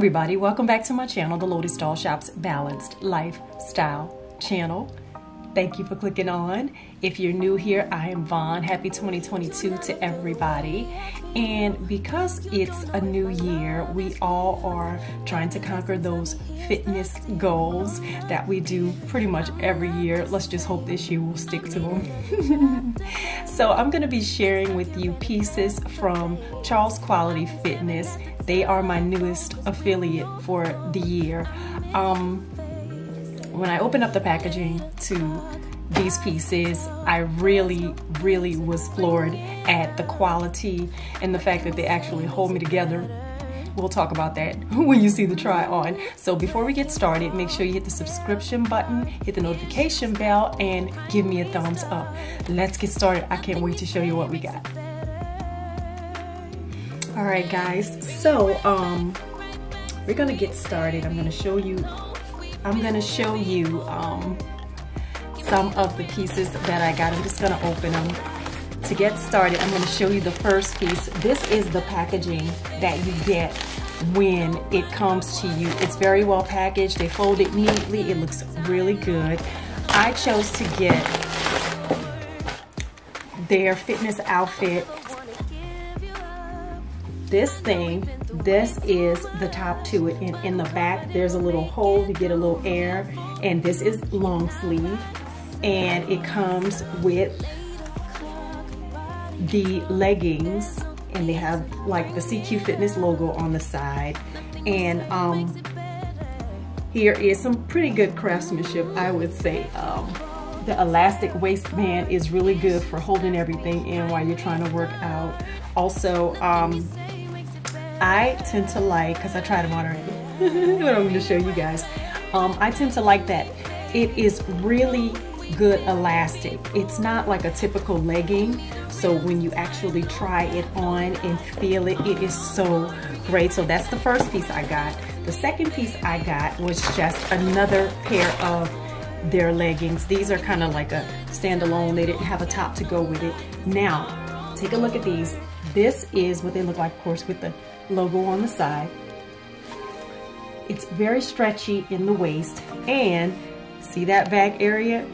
everybody, welcome back to my channel, the Lotus Doll Shop's Balanced Lifestyle channel. Thank you for clicking on. If you're new here, I am Vaughn. Happy 2022 to everybody. And because it's a new year, we all are trying to conquer those fitness goals that we do pretty much every year. Let's just hope this year we'll stick to them. so I'm gonna be sharing with you pieces from Charles Quality Fitness. They are my newest affiliate for the year. Um, when I opened up the packaging to these pieces, I really, really was floored at the quality and the fact that they actually hold me together. We'll talk about that when you see the try on. So before we get started, make sure you hit the subscription button, hit the notification bell, and give me a thumbs up. Let's get started. I can't wait to show you what we got. All right, guys. So, um, we're gonna get started. I'm gonna show you I'm gonna show you um, some of the pieces that I got. I'm just gonna open them. To get started, I'm gonna show you the first piece. This is the packaging that you get when it comes to you. It's very well packaged. They fold it neatly. It looks really good. I chose to get their fitness outfit this thing, this is the top to it. In, in the back, there's a little hole to get a little air. And this is long sleeve. And it comes with the leggings. And they have like the CQ Fitness logo on the side. And um, here is some pretty good craftsmanship, I would say. Um, the elastic waistband is really good for holding everything in while you're trying to work out. Also, um, I tend to like, because I tried them already, what I'm going to show you guys. Um, I tend to like that it is really good elastic. It's not like a typical legging. So when you actually try it on and feel it, it is so great. So that's the first piece I got. The second piece I got was just another pair of their leggings. These are kind of like a standalone. They didn't have a top to go with it. Now, take a look at these. This is what they look like, of course, with the logo on the side. It's very stretchy in the waist and see that back area?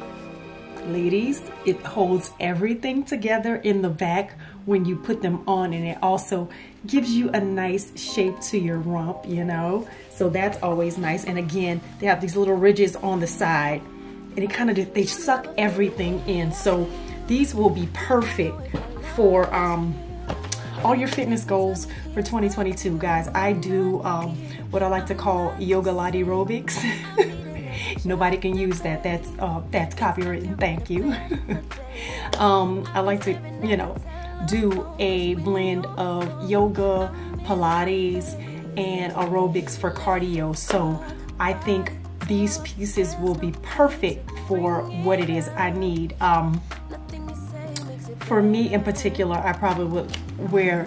Ladies, it holds everything together in the back when you put them on and it also gives you a nice shape to your rump, you know? So that's always nice. And again, they have these little ridges on the side and it kind of, they suck everything in. So these will be perfect for um, all your fitness goals for 2022, guys. I do um, what I like to call yoga lati aerobics. Nobody can use that. That's uh, that's copywritten. Thank you. um, I like to, you know, do a blend of yoga, Pilates, and aerobics for cardio. So I think these pieces will be perfect for what it is I need. Um, for me in particular, I probably would wear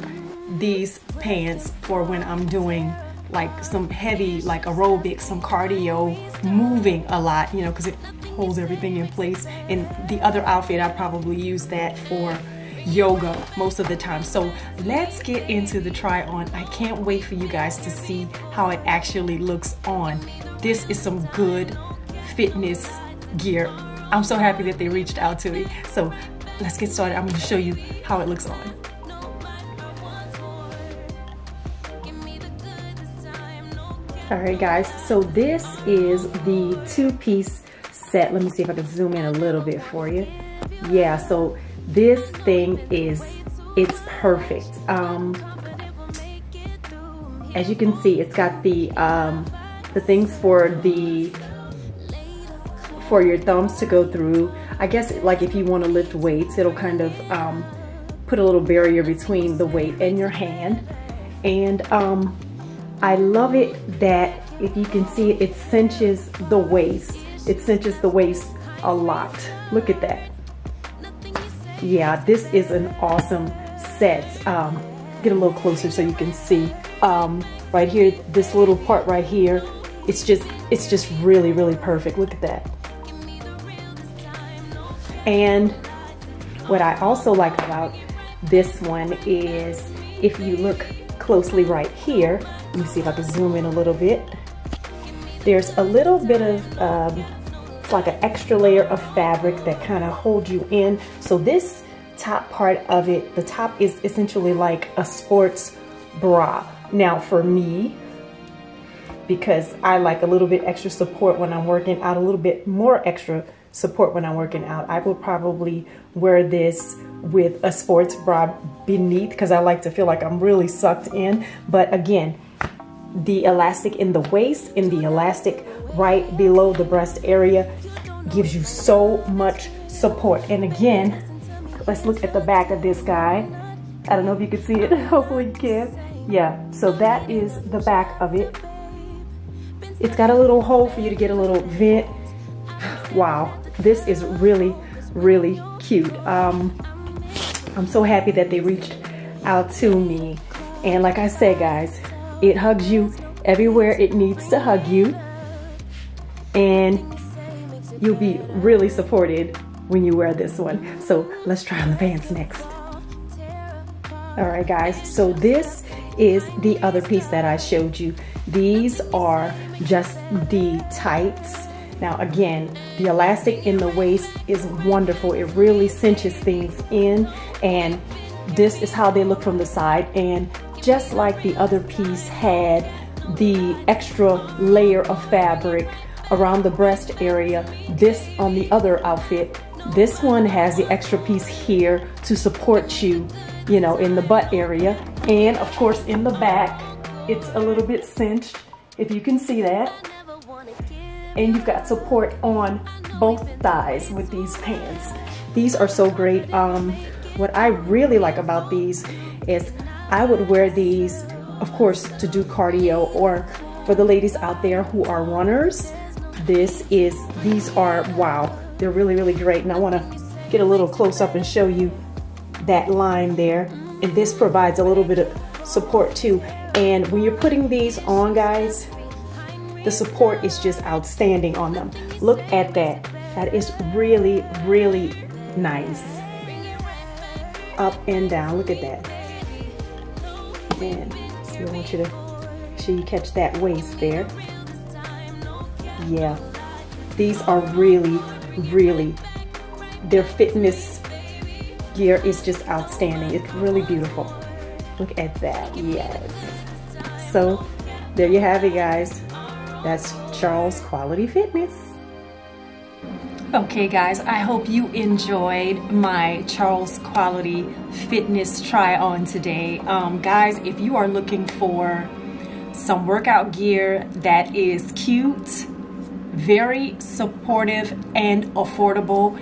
these pants for when I'm doing like some heavy like aerobic, some cardio, moving a lot, you know, because it holds everything in place. And the other outfit, I probably use that for yoga most of the time. So let's get into the try on. I can't wait for you guys to see how it actually looks on. This is some good fitness gear. I'm so happy that they reached out to me. So let's get started. I'm gonna show you how it looks on. All right, guys, so this is the two-piece set. Let me see if I can zoom in a little bit for you. Yeah, so this thing is, it's perfect. Um, as you can see, it's got the, um, the things for the, for your thumbs to go through. I guess like if you want to lift weights, it'll kind of um, put a little barrier between the weight and your hand. And um, I love it that if you can see it, it cinches the waist. It cinches the waist a lot. Look at that. Yeah, this is an awesome set. Um, get a little closer so you can see. Um, right here, this little part right here, it's just, it's just really, really perfect. Look at that. And what I also like about this one is if you look closely right here, Let me see if I can zoom in a little bit. There's a little bit of, um, it's like an extra layer of fabric that kind of holds you in. So this top part of it, the top is essentially like a sports bra. Now for me, because I like a little bit extra support when I'm working out, a little bit more extra support when I'm working out, I would probably wear this with a sports bra beneath because I like to feel like I'm really sucked in. But again, the elastic in the waist and the elastic right below the breast area gives you so much support. And again, let's look at the back of this guy. I don't know if you can see it. Hopefully you can. Yeah, so that is the back of it. It's got a little hole for you to get a little vent. Wow, this is really, really cute. Um, I'm so happy that they reached out to me. And like I said, guys, it hugs you everywhere it needs to hug you. And you'll be really supported when you wear this one. So let's try on the pants next. All right, guys, so this is the other piece that I showed you. These are just the tights. Now again, the elastic in the waist is wonderful. It really cinches things in and this is how they look from the side. And just like the other piece had the extra layer of fabric around the breast area, this on the other outfit, this one has the extra piece here to support you, you know, in the butt area. And of course in the back, it's a little bit cinched, if you can see that. And you've got support on both thighs with these pants. These are so great. Um, what I really like about these is I would wear these, of course, to do cardio or for the ladies out there who are runners. This is, these are, wow, they're really, really great. And I wanna get a little close up and show you that line there. And this provides a little bit of support too. And when you're putting these on, guys, the support is just outstanding on them. Look at that. That is really, really nice. Up and down, look at that. So I want you to make sure you catch that waist there. Yeah, these are really, really, their fitness gear is just outstanding. It's really beautiful. Look at that, yes. So there you have it guys. That's Charles Quality Fitness. Okay guys, I hope you enjoyed my Charles Quality Fitness try on today. Um, guys, if you are looking for some workout gear that is cute, very supportive and affordable,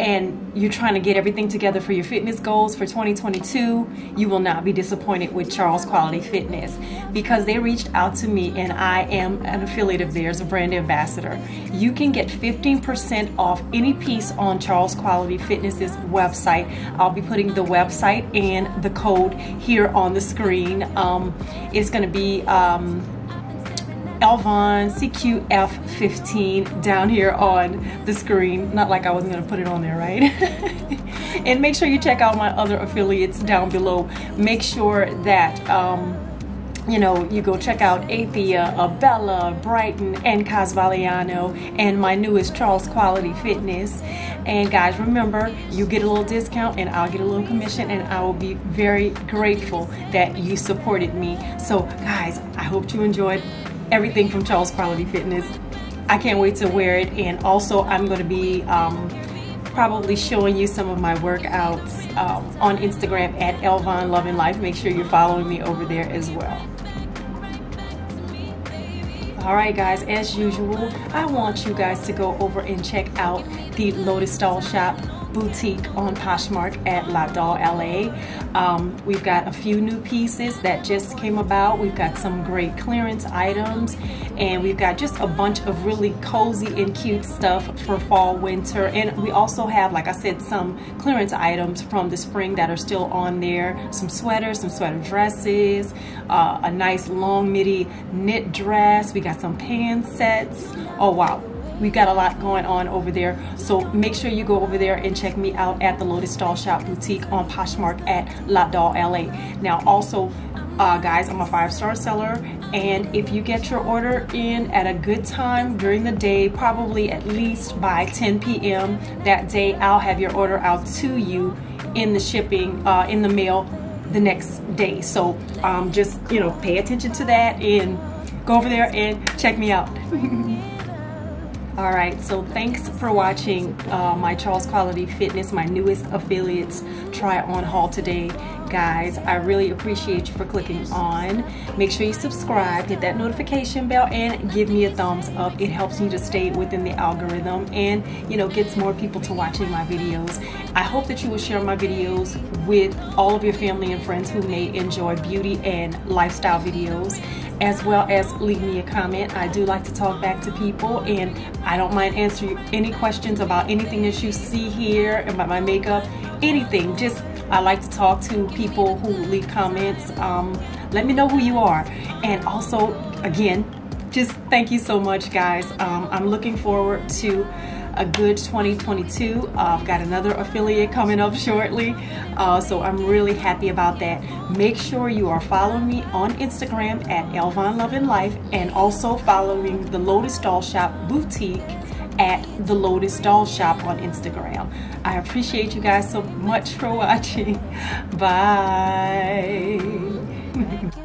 and you're trying to get everything together for your fitness goals for 2022, you will not be disappointed with Charles Quality Fitness because they reached out to me and I am an affiliate of theirs, a brand ambassador. You can get 15% off any piece on Charles Quality Fitness's website. I'll be putting the website and the code here on the screen. Um, it's going to be um, Elvon CQF15 down here on the screen. Not like I wasn't going to put it on there, right? and make sure you check out my other affiliates down below. Make sure that, um, you know, you go check out Athea, Abella, Brighton, and Cosvaliano, and my newest Charles Quality Fitness. And guys, remember, you get a little discount and I'll get a little commission and I will be very grateful that you supported me. So guys, I hope you enjoyed everything from Charles Quality Fitness. I can't wait to wear it and also I'm going to be um, probably showing you some of my workouts um, on Instagram at Elvon Loving Life. Make sure you're following me over there as well. All right, guys, as usual, I want you guys to go over and check out the Lotus Doll Shop boutique on Poshmark at La Doll LA. Um, we've got a few new pieces that just came about. We've got some great clearance items and we've got just a bunch of really cozy and cute stuff for fall, winter. And we also have, like I said, some clearance items from the spring that are still on there. Some sweaters, some sweater dresses, uh, a nice long midi knit dress. We got some pants sets. Oh, wow We've got a lot going on over there. So make sure you go over there and check me out at the Lotus Doll Shop Boutique on Poshmark at La Doll LA. Now also, Uh, guys, I'm a five-star seller, and if you get your order in at a good time during the day, probably at least by 10 p.m. that day, I'll have your order out to you in the shipping, uh, in the mail the next day. So um, just, you know, pay attention to that and go over there and check me out. All right, so thanks for watching uh, my Charles Quality Fitness, my newest affiliates try on haul today. Guys, I really appreciate you for clicking on. Make sure you subscribe, hit that notification bell, and give me a thumbs up. It helps me to stay within the algorithm and, you know, gets more people to watching my videos. I hope that you will share my videos with all of your family and friends who may enjoy beauty and lifestyle videos as well as leave me a comment. I do like to talk back to people and I don't mind answering any questions about anything that you see here about my makeup, anything. Just I like to talk to people who leave comments. Um, let me know who you are. And also, again, just thank you so much, guys. Um, I'm looking forward to a good 2022. Uh, I've got another affiliate coming up shortly, uh, so I'm really happy about that. Make sure you are following me on Instagram at Elvon Love and Life and also following the Lotus Doll Shop Boutique at the Lotus Doll Shop on Instagram. I appreciate you guys so much for watching. Bye.